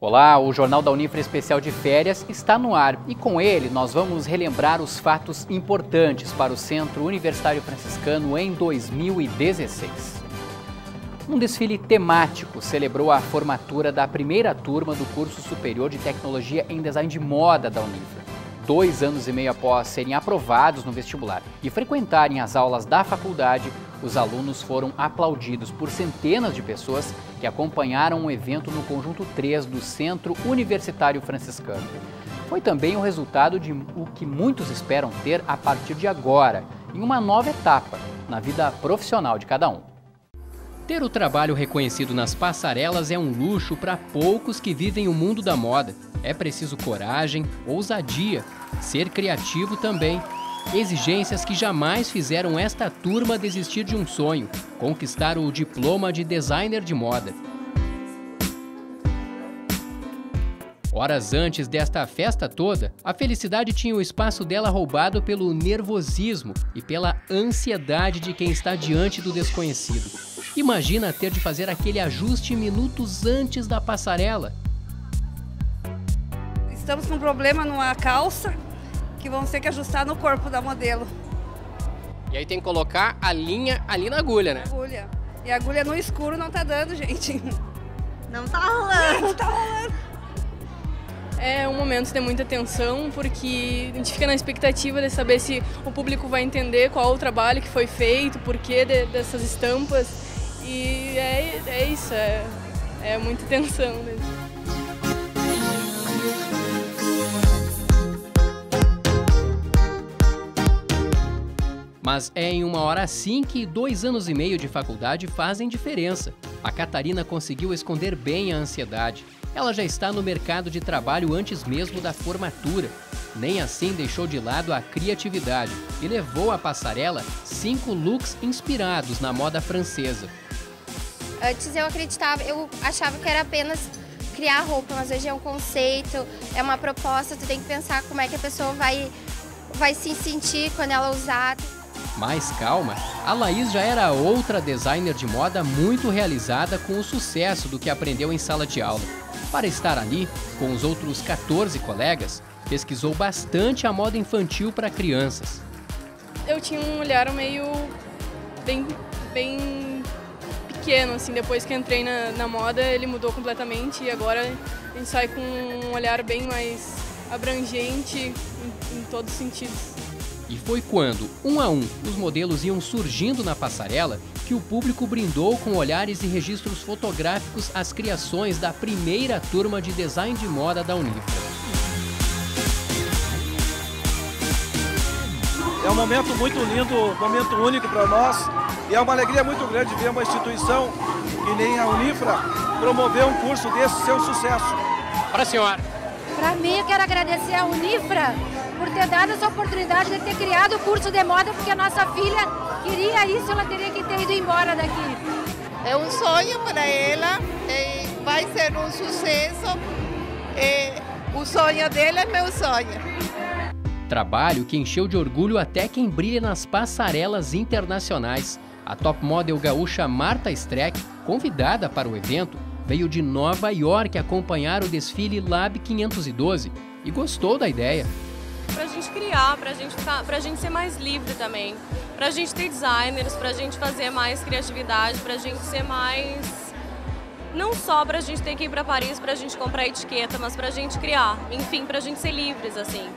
Olá, o Jornal da Unifra Especial de Férias está no ar e com ele nós vamos relembrar os fatos importantes para o Centro Universitário Franciscano em 2016. Um desfile temático celebrou a formatura da primeira turma do curso superior de tecnologia em design de moda da Unifra. Dois anos e meio após serem aprovados no vestibular e frequentarem as aulas da faculdade, os alunos foram aplaudidos por centenas de pessoas que acompanharam o evento no conjunto 3 do Centro Universitário Franciscano. Foi também o resultado de o que muitos esperam ter a partir de agora, em uma nova etapa na vida profissional de cada um. Ter o trabalho reconhecido nas passarelas é um luxo para poucos que vivem o mundo da moda. É preciso coragem, ousadia, ser criativo também Exigências que jamais fizeram esta turma desistir de um sonho: conquistar o diploma de designer de moda. Horas antes desta festa toda, a felicidade tinha o espaço dela roubado pelo nervosismo e pela ansiedade de quem está diante do desconhecido. Imagina ter de fazer aquele ajuste minutos antes da passarela. Estamos com um problema numa calça que vão ter que ajustar no corpo da modelo. E aí tem que colocar a linha ali na agulha, né? Agulha. E a agulha no escuro não tá dando, gente. Não tá rolando. Não tá rolando. É um momento de muita tensão, porque a gente fica na expectativa de saber se o público vai entender qual o trabalho que foi feito, por que de, dessas estampas. E é, é isso, é, é muita tensão mesmo. Mas é em uma hora assim que dois anos e meio de faculdade fazem diferença. A Catarina conseguiu esconder bem a ansiedade. Ela já está no mercado de trabalho antes mesmo da formatura. Nem assim deixou de lado a criatividade e levou à passarela cinco looks inspirados na moda francesa. Antes eu acreditava, eu achava que era apenas criar roupa, mas hoje é um conceito, é uma proposta, tu tem que pensar como é que a pessoa vai, vai se sentir quando ela usar mais calma, a Laís já era outra designer de moda muito realizada com o sucesso do que aprendeu em sala de aula. Para estar ali, com os outros 14 colegas, pesquisou bastante a moda infantil para crianças. Eu tinha um olhar meio bem, bem pequeno, assim, depois que entrei na, na moda ele mudou completamente e agora a gente sai com um olhar bem mais abrangente em, em todos os sentidos. E foi quando, um a um, os modelos iam surgindo na passarela que o público brindou com olhares e registros fotográficos as criações da primeira turma de design de moda da Unifra. É um momento muito lindo, um momento único para nós e é uma alegria muito grande ver uma instituição que nem a Unifra promover um curso desse ser um sucesso. Para a senhora. Para mim, eu quero agradecer a Unifra por ter dado essa oportunidade de ter criado o curso de moda, porque a nossa filha queria isso, ela teria que ter ido embora daqui. É um sonho para ela, vai ser um sucesso. o sonho dela é meu sonho. Trabalho que encheu de orgulho até quem brilha nas passarelas internacionais. A top model gaúcha Marta Streck, convidada para o evento, veio de Nova York acompanhar o desfile Lab 512 e gostou da ideia pra gente criar, pra gente, pra gente ser mais livre também. Pra gente ter designers, pra gente fazer mais criatividade, pra gente ser mais. Não só pra gente ter que ir pra Paris pra gente comprar etiqueta, mas pra gente criar. Enfim, pra gente ser livres, assim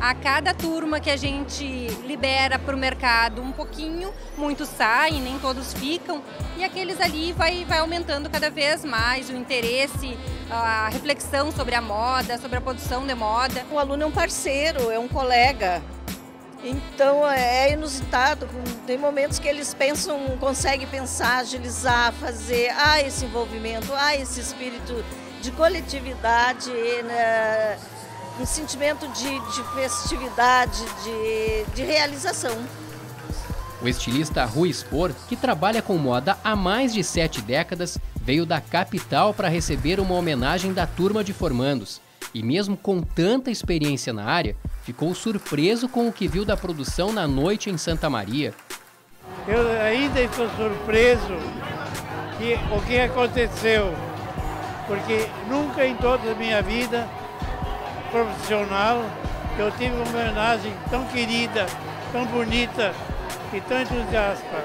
a cada turma que a gente libera para o mercado um pouquinho, muitos saem, nem todos ficam, e aqueles ali vai, vai aumentando cada vez mais o interesse, a reflexão sobre a moda, sobre a produção de moda. O aluno é um parceiro, é um colega. Então é inusitado, tem momentos que eles pensam, conseguem pensar, agilizar, fazer, ah, esse envolvimento, ah, esse espírito de coletividade, né? Um sentimento de, de festividade, de, de realização. O estilista Rui Spor, que trabalha com moda há mais de sete décadas, veio da capital para receber uma homenagem da turma de formandos. E mesmo com tanta experiência na área, ficou surpreso com o que viu da produção na noite em Santa Maria. Eu ainda estou surpreso que o que aconteceu, porque nunca em toda a minha vida profissional eu tive uma homenagem tão querida, tão bonita e tão entusiasta.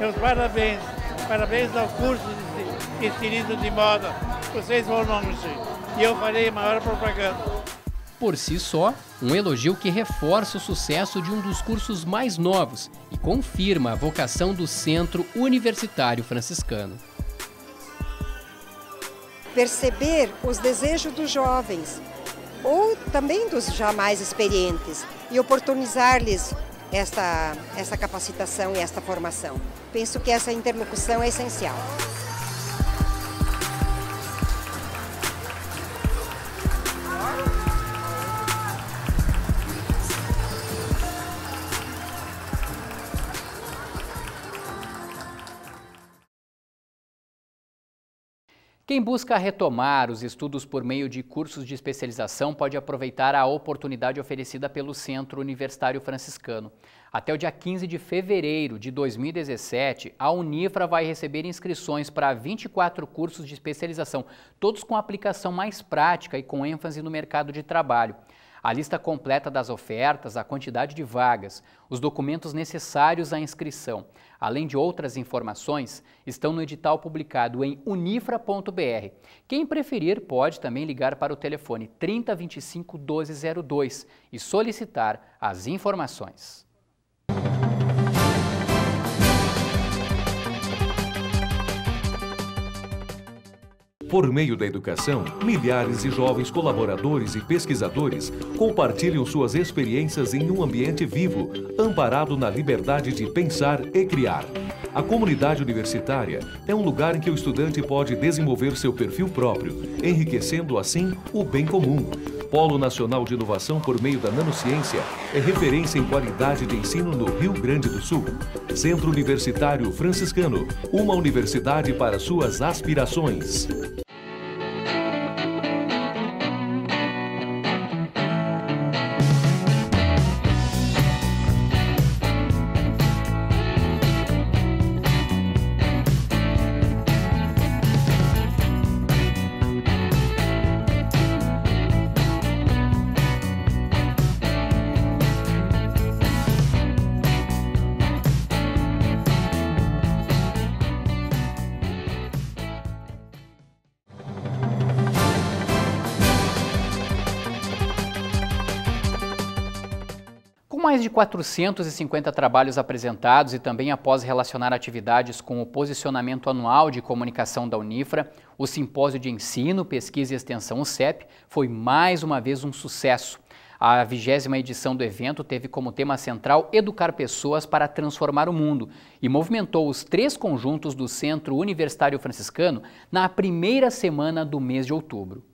Meus parabéns, parabéns ao curso de estilismo de moda. Vocês vão longe e eu farei maior propaganda. Por si só, um elogio que reforça o sucesso de um dos cursos mais novos e confirma a vocação do Centro Universitário Franciscano. Perceber os desejos dos jovens ou também dos já mais experientes e oportunizar-lhes esta, essa capacitação e esta formação. Penso que essa interlocução é essencial. Quem busca retomar os estudos por meio de cursos de especialização pode aproveitar a oportunidade oferecida pelo Centro Universitário Franciscano. Até o dia 15 de fevereiro de 2017, a Unifra vai receber inscrições para 24 cursos de especialização, todos com aplicação mais prática e com ênfase no mercado de trabalho a lista completa das ofertas, a quantidade de vagas, os documentos necessários à inscrição, além de outras informações, estão no edital publicado em unifra.br. Quem preferir pode também ligar para o telefone 3025 1202 e solicitar as informações. Por meio da educação, milhares de jovens colaboradores e pesquisadores compartilham suas experiências em um ambiente vivo, amparado na liberdade de pensar e criar. A comunidade universitária é um lugar em que o estudante pode desenvolver seu perfil próprio, enriquecendo assim o bem comum. Polo Nacional de Inovação por meio da Nanociência é referência em qualidade de ensino no Rio Grande do Sul. Centro Universitário Franciscano, uma universidade para suas aspirações. De 450 trabalhos apresentados e também após relacionar atividades com o posicionamento anual de comunicação da Unifra, o Simpósio de Ensino, Pesquisa e Extensão, o CEP, foi mais uma vez um sucesso. A vigésima edição do evento teve como tema central Educar Pessoas para Transformar o Mundo e movimentou os três conjuntos do Centro Universitário Franciscano na primeira semana do mês de outubro.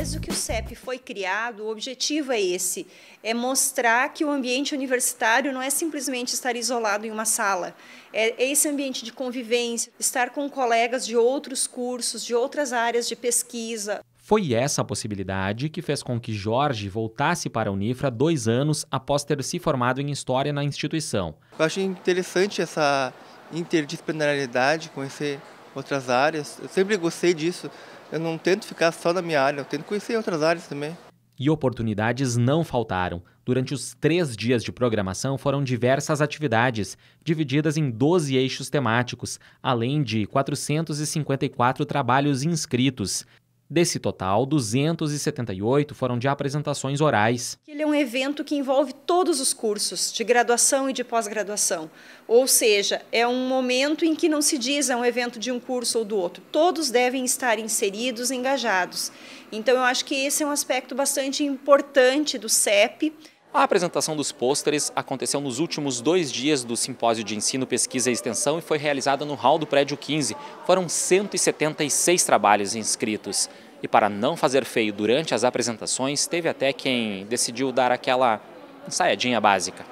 Desde que o CEP foi criado, o objetivo é esse: é mostrar que o ambiente universitário não é simplesmente estar isolado em uma sala, é esse ambiente de convivência, estar com colegas de outros cursos, de outras áreas de pesquisa. Foi essa a possibilidade que fez com que Jorge voltasse para a Unifra dois anos após ter se formado em História na instituição. Eu acho interessante essa interdisciplinaridade, conhecer outras áreas. Eu sempre gostei disso eu não tento ficar só na minha área, eu tento conhecer outras áreas também. E oportunidades não faltaram. Durante os três dias de programação foram diversas atividades, divididas em 12 eixos temáticos, além de 454 trabalhos inscritos. Desse total, 278 foram de apresentações orais. Ele é um evento que envolve todos os cursos, de graduação e de pós-graduação. Ou seja, é um momento em que não se diz é um evento de um curso ou do outro. Todos devem estar inseridos, engajados. Então, eu acho que esse é um aspecto bastante importante do CEP. A apresentação dos pôsteres aconteceu nos últimos dois dias do Simpósio de Ensino, Pesquisa e Extensão e foi realizada no hall do Prédio 15. Foram 176 trabalhos inscritos. E para não fazer feio durante as apresentações, teve até quem decidiu dar aquela ensaiadinha básica.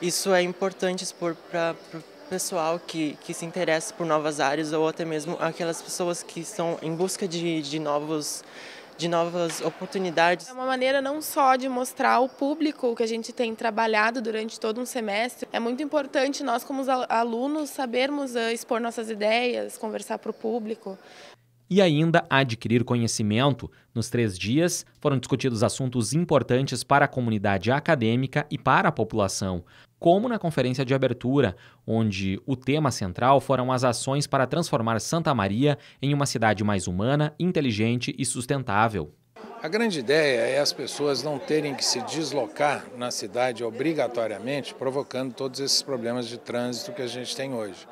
isso é importante expor para o pessoal que, que se interessa por novas áreas ou até mesmo aquelas pessoas que estão em busca de, de novos de novas oportunidades. É uma maneira não só de mostrar ao público o que a gente tem trabalhado durante todo um semestre, é muito importante nós como alunos sabermos uh, expor nossas ideias, conversar para o público. E ainda adquirir conhecimento. Nos três dias foram discutidos assuntos importantes para a comunidade acadêmica e para a população, como na conferência de abertura, onde o tema central foram as ações para transformar Santa Maria em uma cidade mais humana, inteligente e sustentável. A grande ideia é as pessoas não terem que se deslocar na cidade obrigatoriamente, provocando todos esses problemas de trânsito que a gente tem hoje.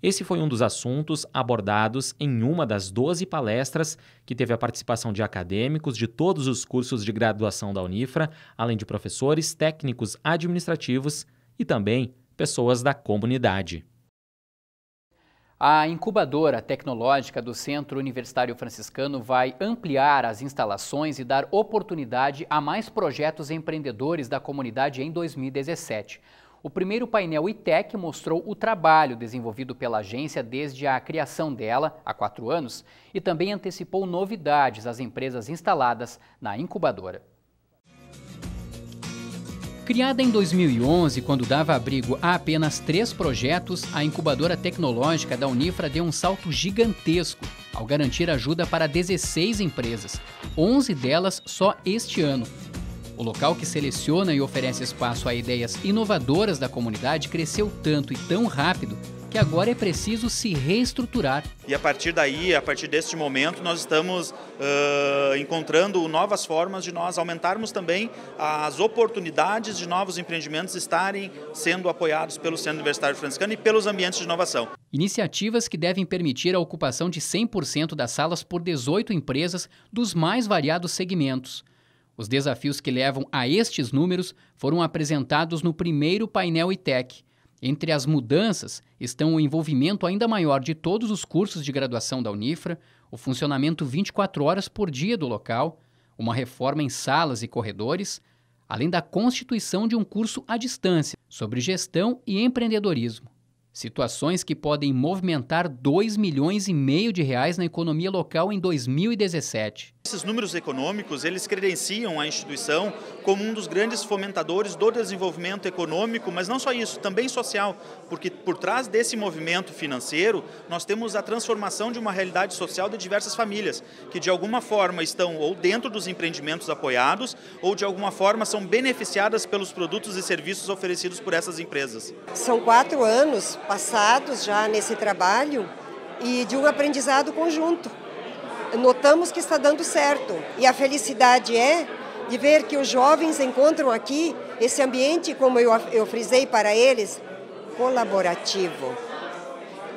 Esse foi um dos assuntos abordados em uma das 12 palestras que teve a participação de acadêmicos de todos os cursos de graduação da Unifra, além de professores, técnicos administrativos e também pessoas da comunidade. A incubadora tecnológica do Centro Universitário Franciscano vai ampliar as instalações e dar oportunidade a mais projetos empreendedores da comunidade em 2017. O primeiro painel ITEC mostrou o trabalho desenvolvido pela agência desde a criação dela, há quatro anos, e também antecipou novidades às empresas instaladas na incubadora. Criada em 2011, quando dava abrigo a apenas três projetos, a incubadora tecnológica da Unifra deu um salto gigantesco ao garantir ajuda para 16 empresas, 11 delas só este ano. O local que seleciona e oferece espaço a ideias inovadoras da comunidade cresceu tanto e tão rápido que agora é preciso se reestruturar. E a partir daí, a partir deste momento, nós estamos uh, encontrando novas formas de nós aumentarmos também as oportunidades de novos empreendimentos estarem sendo apoiados pelo Centro Universitário Franciscano e pelos ambientes de inovação. Iniciativas que devem permitir a ocupação de 100% das salas por 18 empresas dos mais variados segmentos. Os desafios que levam a estes números foram apresentados no primeiro painel ITEC, entre as mudanças estão o envolvimento ainda maior de todos os cursos de graduação da Unifra, o funcionamento 24 horas por dia do local, uma reforma em salas e corredores, além da constituição de um curso à distância sobre gestão e empreendedorismo. Situações que podem movimentar 2 milhões e meio de reais na economia local em 2017. Esses números econômicos, eles credenciam a instituição como um dos grandes fomentadores do desenvolvimento econômico, mas não só isso, também social, porque por trás desse movimento financeiro, nós temos a transformação de uma realidade social de diversas famílias, que de alguma forma estão ou dentro dos empreendimentos apoiados, ou de alguma forma são beneficiadas pelos produtos e serviços oferecidos por essas empresas. São quatro anos passados já nesse trabalho e de um aprendizado conjunto. Notamos que está dando certo e a felicidade é de ver que os jovens encontram aqui esse ambiente, como eu, eu frisei para eles, colaborativo,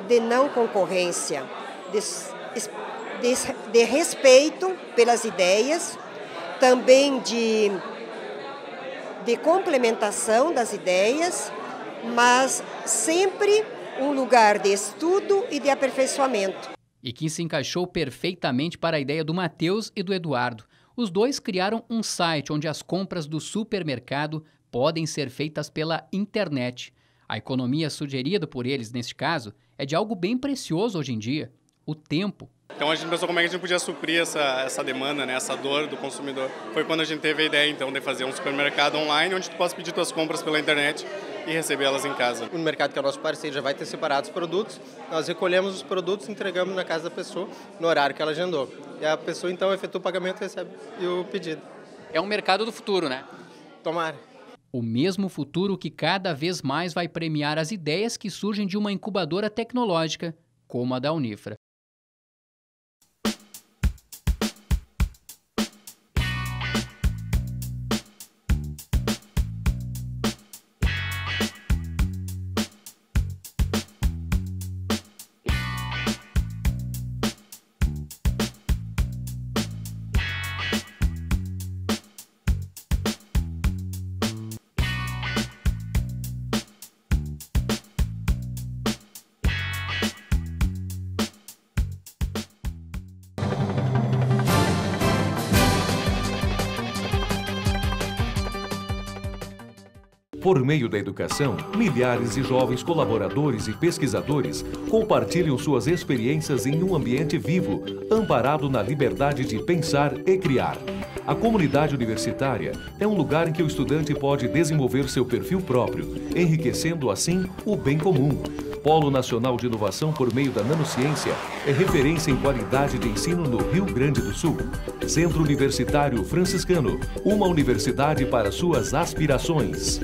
de não concorrência, de, de, de respeito pelas ideias, também de, de complementação das ideias mas sempre um lugar de estudo e de aperfeiçoamento. E que se encaixou perfeitamente para a ideia do Matheus e do Eduardo. Os dois criaram um site onde as compras do supermercado podem ser feitas pela internet. A economia sugerida por eles, neste caso, é de algo bem precioso hoje em dia: o tempo. Então a gente pensou como é que a gente podia suprir essa, essa demanda, né, essa dor do consumidor. Foi quando a gente teve a ideia então de fazer um supermercado online onde tu possa pedir tuas compras pela internet e recebê-las em casa. O mercado que é o nosso parceiro já vai ter separado os produtos, nós recolhemos os produtos e entregamos na casa da pessoa no horário que ela agendou. E a pessoa então efetua o pagamento e recebe o pedido. É um mercado do futuro, né? Tomara. O mesmo futuro que cada vez mais vai premiar as ideias que surgem de uma incubadora tecnológica, como a da Unifra. Por meio da educação, milhares de jovens colaboradores e pesquisadores compartilham suas experiências em um ambiente vivo, amparado na liberdade de pensar e criar. A comunidade universitária é um lugar em que o estudante pode desenvolver seu perfil próprio, enriquecendo assim o bem comum. Polo Nacional de Inovação por meio da Nanociência é referência em qualidade de ensino no Rio Grande do Sul. Centro Universitário Franciscano, uma universidade para suas aspirações.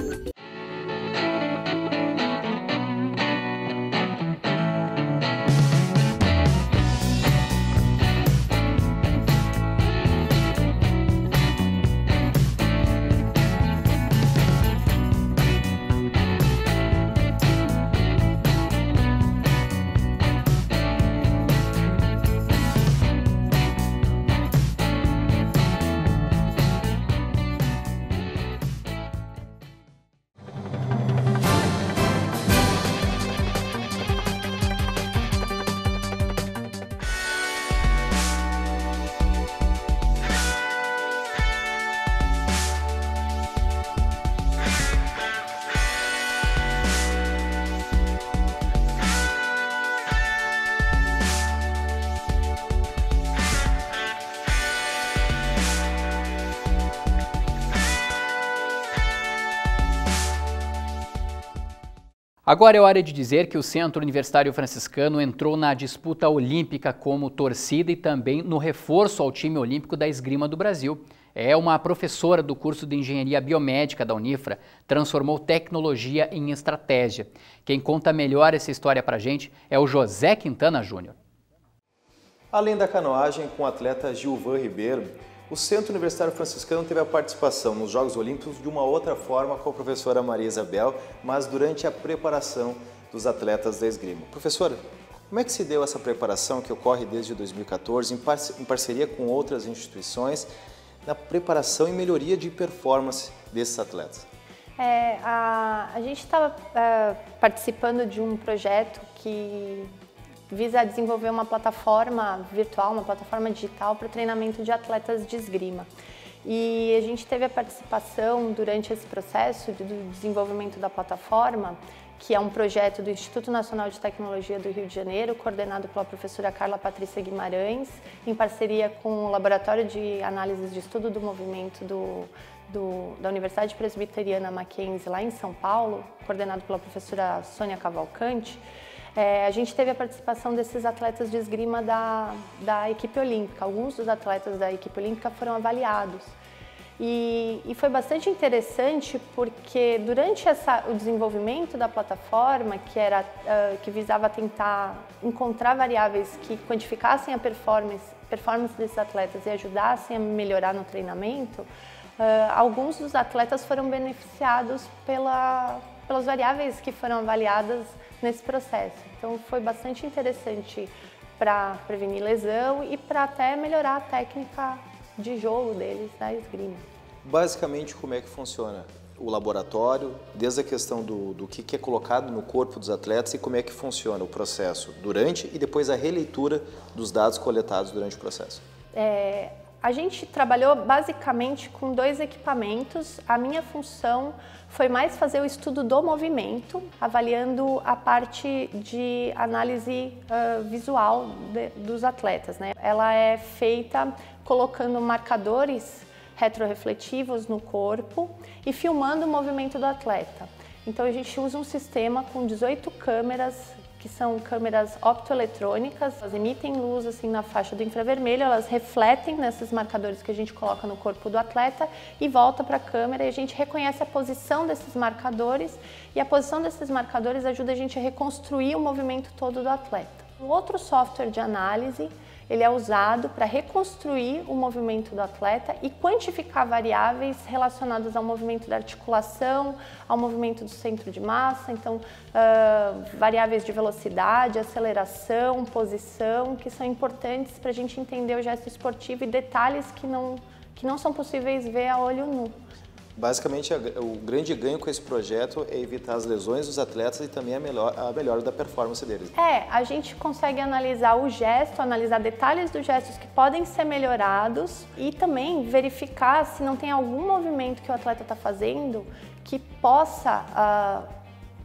Agora é hora de dizer que o Centro Universitário Franciscano entrou na disputa olímpica como torcida e também no reforço ao time olímpico da esgrima do Brasil. É uma professora do curso de Engenharia Biomédica da Unifra, transformou tecnologia em estratégia. Quem conta melhor essa história para a gente é o José Quintana Júnior. Além da canoagem com o atleta Gilvan Ribeiro, o Centro Universitário Franciscano teve a participação nos Jogos Olímpicos de uma outra forma com a professora Maria Isabel, mas durante a preparação dos atletas da esgrima. Professora, como é que se deu essa preparação que ocorre desde 2014 em parceria com outras instituições na preparação e melhoria de performance desses atletas? É, a, a gente estava é, participando de um projeto que visa desenvolver uma plataforma virtual, uma plataforma digital para treinamento de atletas de esgrima. E a gente teve a participação durante esse processo do desenvolvimento da plataforma, que é um projeto do Instituto Nacional de Tecnologia do Rio de Janeiro, coordenado pela professora Carla Patrícia Guimarães, em parceria com o Laboratório de Análises de Estudo do Movimento do, do, da Universidade Presbiteriana Mackenzie, lá em São Paulo, coordenado pela professora Sônia Cavalcante. É, a gente teve a participação desses atletas de esgrima da, da equipe olímpica. Alguns dos atletas da equipe olímpica foram avaliados. E, e foi bastante interessante porque durante essa, o desenvolvimento da plataforma, que, era, uh, que visava tentar encontrar variáveis que quantificassem a performance, performance desses atletas e ajudassem a melhorar no treinamento, uh, alguns dos atletas foram beneficiados pela, pelas variáveis que foram avaliadas nesse processo. Então foi bastante interessante para prevenir lesão e para até melhorar a técnica de jogo deles da esgrima. Basicamente, como é que funciona o laboratório, desde a questão do, do que, que é colocado no corpo dos atletas e como é que funciona o processo durante e depois a releitura dos dados coletados durante o processo? É, a gente trabalhou basicamente com dois equipamentos. A minha função foi mais fazer o estudo do movimento, avaliando a parte de análise uh, visual de, dos atletas. Né? Ela é feita colocando marcadores retrorefletivos no corpo e filmando o movimento do atleta. Então a gente usa um sistema com 18 câmeras que são câmeras optoeletrônicas, elas emitem luz assim na faixa do infravermelho, elas refletem nesses marcadores que a gente coloca no corpo do atleta e volta para a câmera e a gente reconhece a posição desses marcadores e a posição desses marcadores ajuda a gente a reconstruir o movimento todo do atleta. Um outro software de análise ele é usado para reconstruir o movimento do atleta e quantificar variáveis relacionadas ao movimento da articulação, ao movimento do centro de massa, então uh, variáveis de velocidade, aceleração, posição, que são importantes para a gente entender o gesto esportivo e detalhes que não, que não são possíveis ver a olho nu. Basicamente, o grande ganho com esse projeto é evitar as lesões dos atletas e também a, melhor, a melhora da performance deles. É, a gente consegue analisar o gesto, analisar detalhes dos gestos que podem ser melhorados e também verificar se não tem algum movimento que o atleta está fazendo que possa, uh,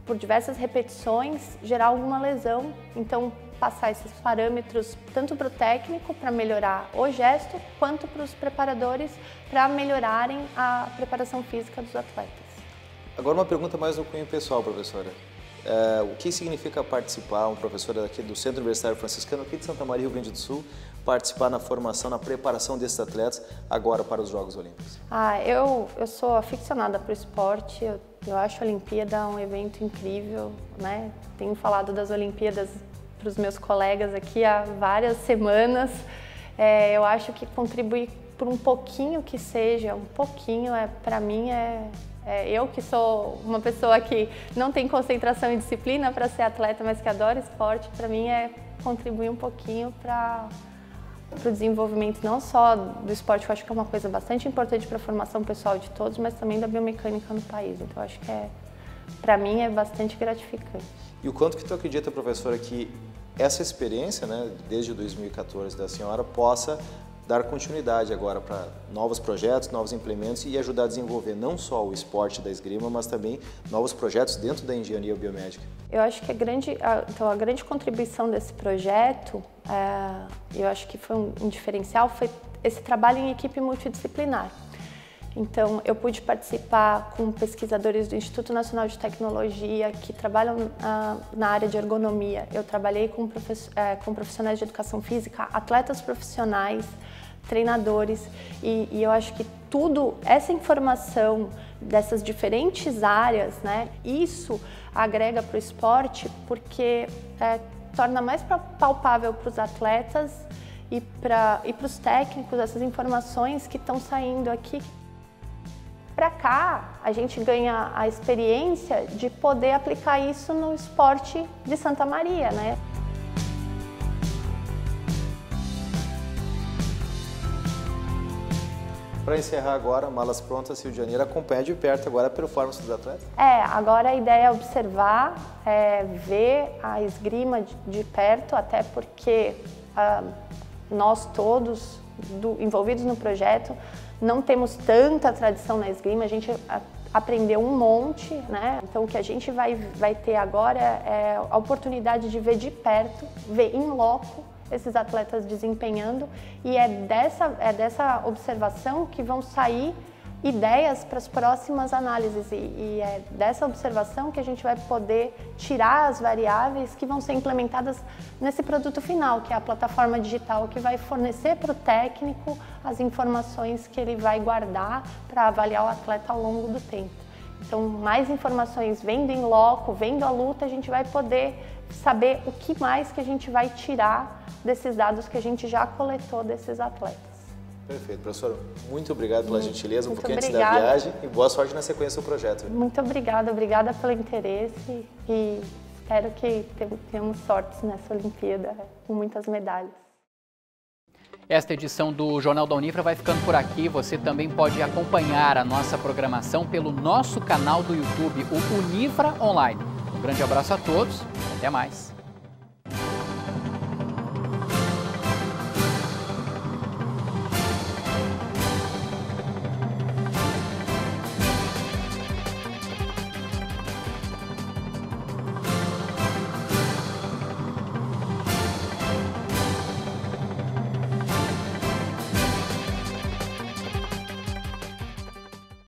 por diversas repetições, gerar alguma lesão. Então, passar esses parâmetros tanto para o técnico para melhorar o gesto, quanto para os preparadores para melhorarem a preparação física dos atletas. Agora uma pergunta mais no cunho pessoal, professora. É, o que significa participar, um professor aqui do Centro Universitário Franciscano aqui de Santa Maria, Rio Grande do Sul, participar na formação, na preparação desses atletas agora para os Jogos Olímpicos? Ah, eu, eu sou aficionada por esporte, eu, eu acho a Olimpíada um evento incrível, né? Tenho falado das Olimpíadas para os meus colegas aqui há várias semanas. É, eu acho que contribuir por um pouquinho que seja, um pouquinho, é, para mim é, é, eu que sou uma pessoa que não tem concentração e disciplina para ser atleta, mas que adora esporte, para mim é contribuir um pouquinho para o desenvolvimento não só do esporte, que eu acho que é uma coisa bastante importante para a formação pessoal de todos, mas também da biomecânica no país. Então, acho que é, para mim é bastante gratificante. E o quanto que tu acredita, professora, que essa experiência, né, desde 2014 da senhora, possa dar continuidade agora para novos projetos, novos implementos e ajudar a desenvolver não só o esporte da esgrima, mas também novos projetos dentro da engenharia biomédica. Eu acho que a grande, a, então a grande contribuição desse projeto, é, eu acho que foi um, um diferencial, foi esse trabalho em equipe multidisciplinar. Então, eu pude participar com pesquisadores do Instituto Nacional de Tecnologia que trabalham ah, na área de ergonomia. Eu trabalhei com, é, com, profissionais de educação física, atletas profissionais, treinadores, e, e eu acho que tudo, essa informação dessas diferentes áreas, né, isso agrega para o esporte porque é, torna mais palpável para os atletas e para os técnicos essas informações que estão saindo aqui. Para cá, a gente ganha a experiência de poder aplicar isso no esporte de Santa Maria, né? Para encerrar agora, Malas Prontas Rio de Janeiro acompanha de perto agora a performance dos atletas? É, agora a ideia é observar, é, ver a esgrima de, de perto, até porque ah, nós todos do, envolvidos no projeto não temos tanta tradição na esgrima, a gente aprendeu um monte, né? Então o que a gente vai, vai ter agora é a oportunidade de ver de perto, ver em loco esses atletas desempenhando e é dessa, é dessa observação que vão sair ideias para as próximas análises e, e, é dessa observação que a gente vai poder tirar as variáveis que vão ser implementadas nesse produto final, que é a plataforma digital que vai fornecer para o técnico as informações que ele vai guardar para avaliar o atleta ao longo do tempo. Então, mais informações vendo em loco, vendo a luta, a gente vai poder saber o que mais que a gente vai tirar desses dados que a gente já coletou desses atletas. Perfeito. Professor, muito obrigado pela gentileza, um pouquinho antes da viagem e boa sorte na sequência do projeto. Muito obrigada, obrigada pelo interesse e espero que tenhamos sorte nessa Olimpíada com muitas medalhas. Esta edição do Jornal da Unifra vai ficando por aqui. Você também pode acompanhar a nossa programação pelo nosso canal do YouTube, o Unifra Online. Um grande abraço a todos e até mais.